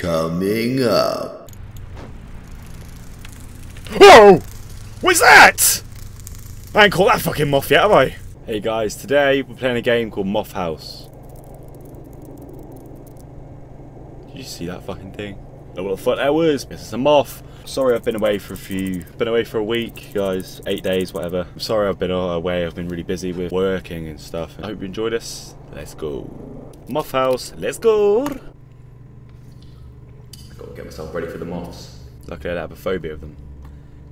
Coming up. Whoa! What's that? I ain't caught that fucking moth yet, have I? Hey guys, today we're playing a game called Moth House. Did you see that fucking thing? Know what the fuck that was? It's a moth. Sorry I've been away for a few, been away for a week, guys, eight days, whatever. I'm sorry I've been away, I've been really busy with working and stuff. I hope you enjoy this. Let's go. Moth House, let's go! Get myself ready for the moths. Luckily I have a phobia of them.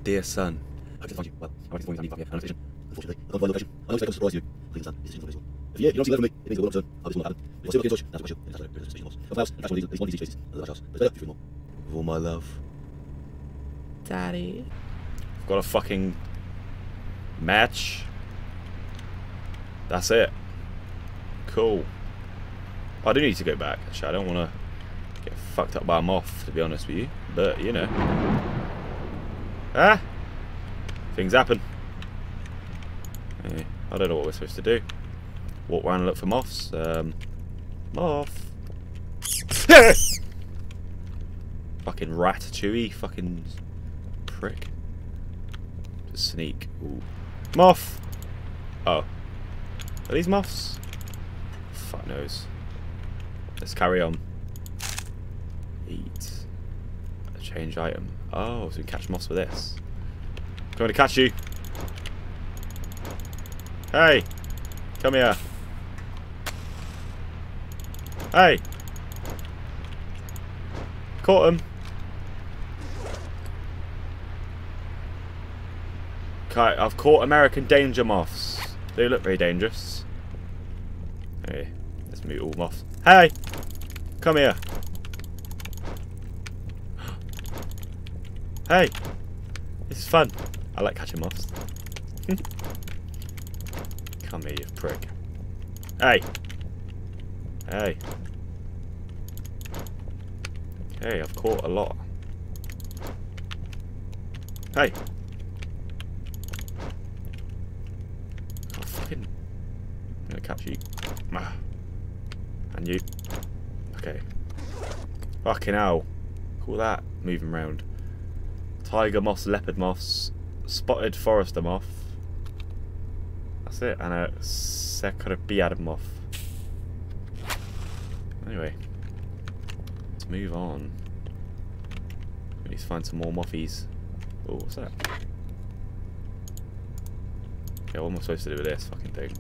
Dear son, I just find you. Well, I location. Unfortunately, I. I know it's going to surprise you. Please, son, this is. If you, don't see that from me, it means it will not happen. But you'll still in touch. That's I should. That's I should. Of house, and that's one of these, one of these you feel more. All my love. Daddy. I've got a fucking match. That's it. Cool. I do need to go back. Actually, I don't want to get fucked up by a moth, to be honest with you. But, you know. Ah! Things happen. Eh, I don't know what we're supposed to do. Walk around and look for moths. Um, moth. fucking rat, chewy, Fucking prick. Just sneak. Ooh. Moth! Oh. Are these moths? Fuck knows. Let's carry on. Eat. A change item. Oh, so we can catch moths with this. Coming to catch you. Hey! Come here. Hey! Caught him. Okay, I've caught American danger moths. They look very dangerous. Hey, let's meet all moths. Hey! Come here. Hey! This is fun. I like catching moths. Hmm. Come here, you prick. Hey! Hey. Hey, I've caught a lot. Hey! Fucking... I'm gonna catch you. And you. Okay. Fucking hell. Call that. Moving round. Tiger moths, leopard moths, spotted forester moth. That's it. And a Secarbiad moth. Anyway. Let's move on. We need to find some more moffies. Oh, what's that? Okay, what am I supposed to do with this fucking thing?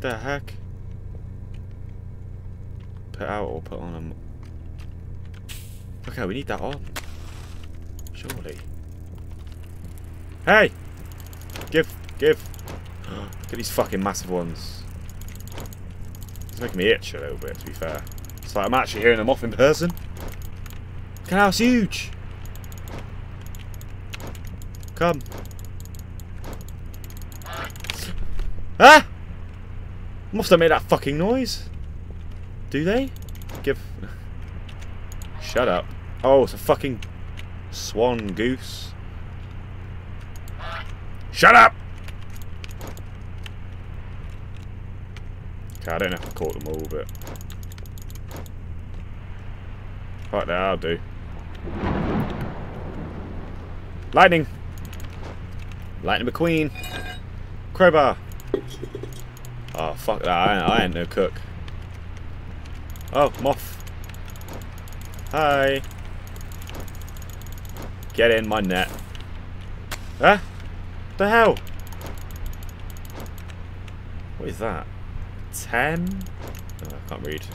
The heck? Put out or put on them? Okay, we need that on. Surely. Hey! Give, give. Look at these fucking massive ones. It's making me itch a little bit, to be fair. It's like I'm actually hearing them off in person. Look at how it's huge! Come. Ah! Must have made that fucking noise. Do they? Give. Shut up. Oh, it's a fucking swan goose. Shut up! Okay, I don't know if I caught them all, but... Right there, I'll do. Lightning! Lightning McQueen! Crowbar! Oh, fuck that. I, I ain't no cook. Oh, moth. Hi. Get in my net. Huh? The hell? What is that? 10? Oh, I can't read.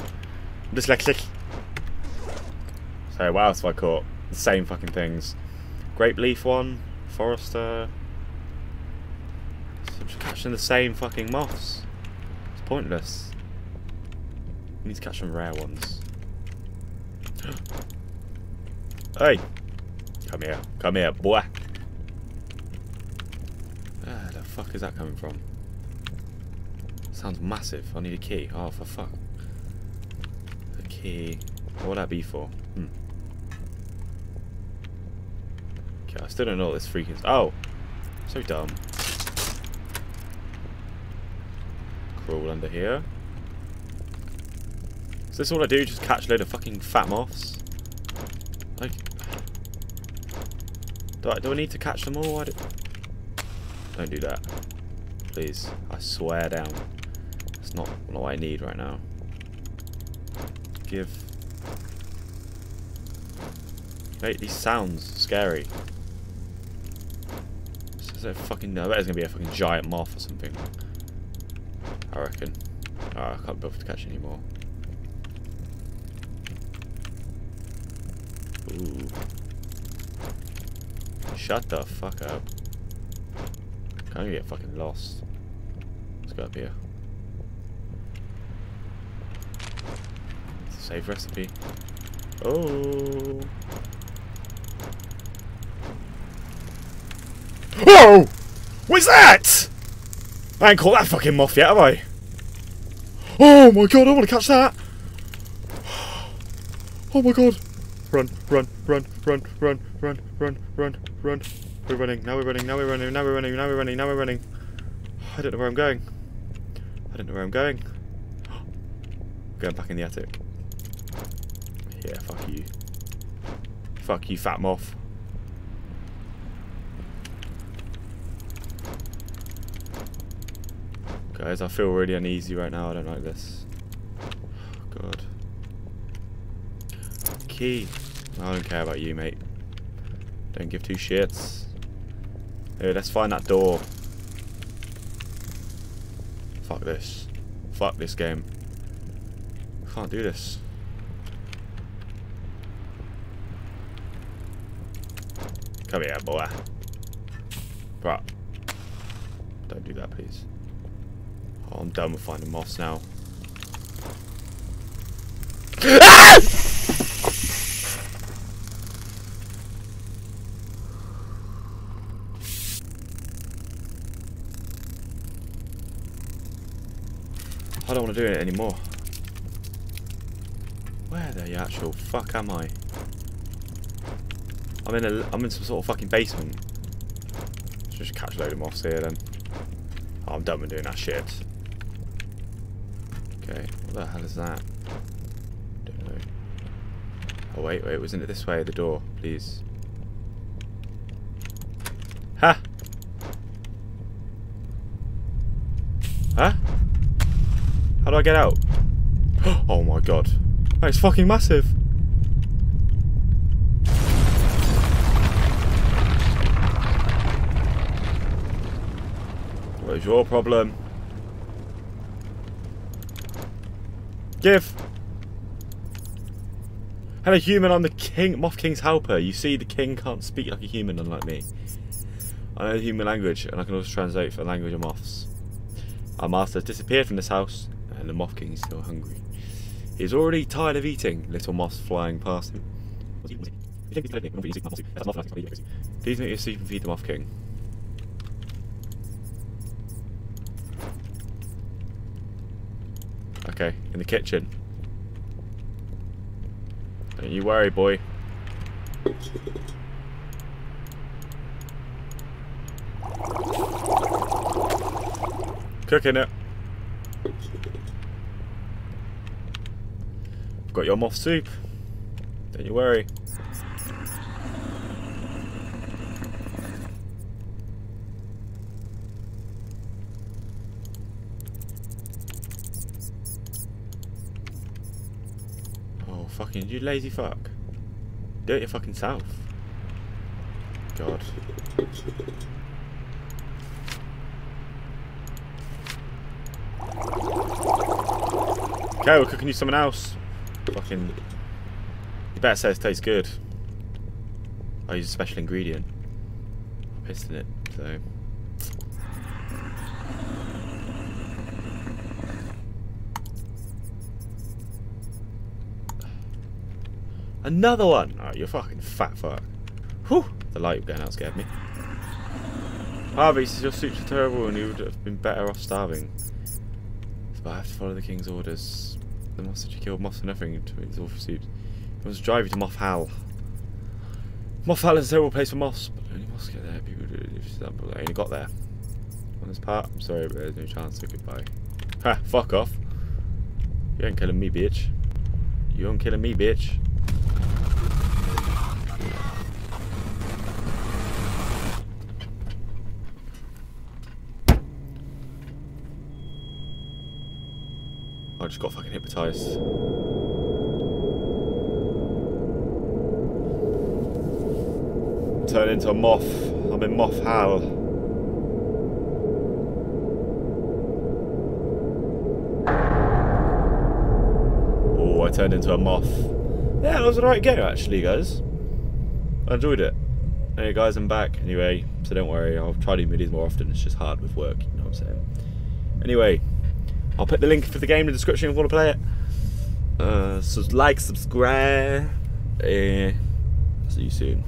I'm dyslexic. So, what else have I caught? The same fucking things. Grape leaf one. Forester. I'm just catching the same fucking moths. It's pointless. We need to catch some rare ones. hey! Come here. Come here, boy. Where the fuck is that coming from? Sounds massive. I need a key. Oh, for fuck. A key. What would that be for? Hmm. Okay, I still don't know what this freaking. Oh! So dumb. Crawl under here. Is this all I do? Just catch a load of fucking fat moths? Like, do I, do I need to catch them all? Do, don't do that. Please. I swear down. It's not, what I need right now. Give. Mate, these sounds scary. Is there fucking, I bet there's gonna be a fucking giant moth or something. I reckon. Oh, I can't be bother to catch any more. Ooh. Shut the fuck up. I'm get fucking lost. Let's go up here. Save recipe. Oh. Whoa! What's that? I ain't caught that fucking moth yet, have I? Oh my god, I want to catch that! Oh my god! Run, run, run, run, run, run, run, run, run. We're running, now we're running, now we're running, now we're running, now we're running, now we're running. I don't know where I'm going. I don't know where I'm going. Going back in the attic. Yeah, fuck you. Fuck you, fat moth. Guys, I feel really uneasy right now. I don't like this. Oh, God. Key. I don't care about you, mate. Don't give two shits. Let's find that door. Fuck this. Fuck this game. Can't do this. Come here, boy. Right. Don't do that, please. Oh, I'm done with finding moss now. Ah! I don't want to do it anymore. Where the actual fuck am I? I'm in a I'm in some sort of fucking basement. Let's just catch a load of moss here then. Oh, I'm done with doing that shit. Okay, what the hell is that? Don't know. Oh wait, wait, wasn't it this way, the door, please? Ha! Huh? How do I get out? Oh my god. Oh, it's fucking massive! What is your problem? Give! Hello human, I'm the king, Moth King's helper. You see, the king can't speak like a human unlike me. I know the human language, and I can also translate for the language of moths. Our master has disappeared from this house, and the Moth King is still hungry. He is already tired of eating little moths flying past him. Please make your soup and feed the Moth King. Okay, in the kitchen. Don't you worry, boy. Cooking it. Got your moth soup. Don't you worry. Oh, fucking, you lazy fuck. Do it your fucking self. God. Okay, we're cooking you something else. Fucking. You better say it tastes good. I use a special ingredient. I pissed in it, so. Another one! Oh, you're fucking fat fuck. Whew! The light going out scared me. Harvey says your suits are terrible and you would have been better off starving. But I have to follow the king's orders. The monster you killed Moss and nothing to his awful suit. He must drive you to Moth Hal. Moth Hal is a terrible place for moths, but only moths get there. People do it. I only got there. On this part, I'm sorry, but there's no chance, so goodbye. Ha, fuck off. You ain't killing me, bitch. You ain't killing me, bitch. Just got fucking hypnotized. Turn into a moth. I'm in moth hell. Oh, I turned into a moth. Yeah, that was the right game actually, guys. I enjoyed it. Hey guys, I'm back anyway, so don't worry, I'll try to do middies more often, it's just hard with work, you know what I'm saying? Anyway, I'll put the link for the game in the description if you want to play it. Uh, so like, subscribe. Uh, see you soon.